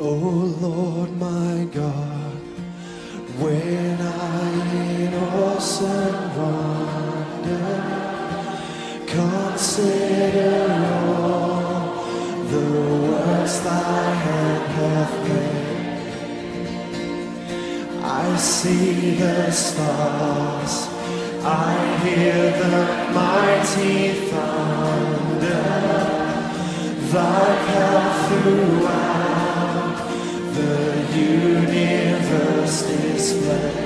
Oh Lord my God, when I in awesome wonder consider all the works thy hand hath made, I see the stars, I hear the mighty thunder, thy power throughout. whisper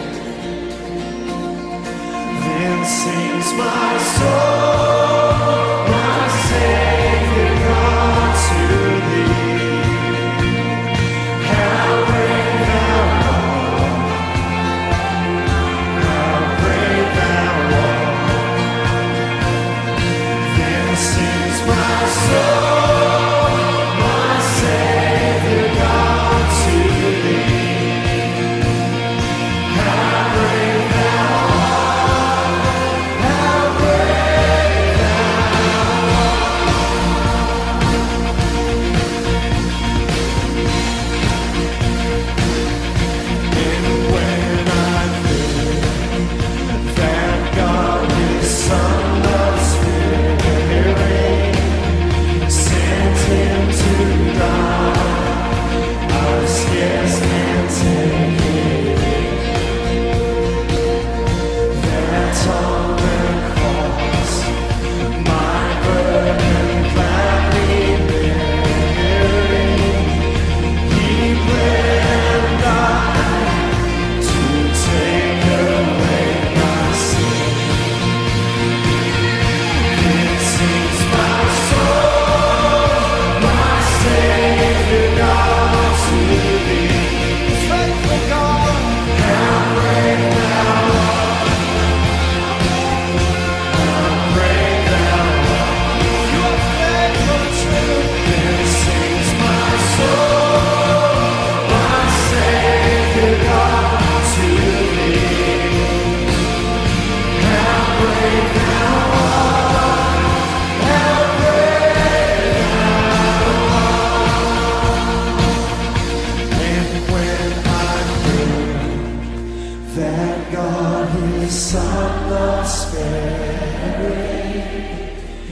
that God his son love sparing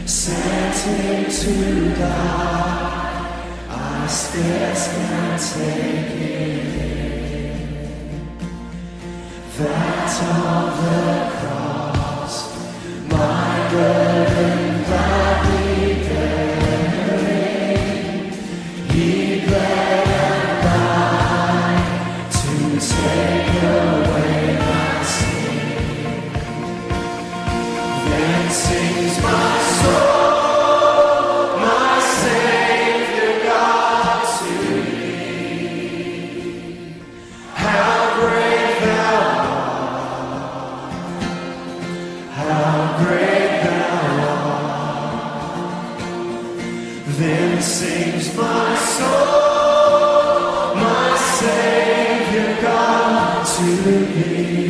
sent him to die. I scarce can take it in. That on the cross my burden gladly bearing, he bled and died to take to me.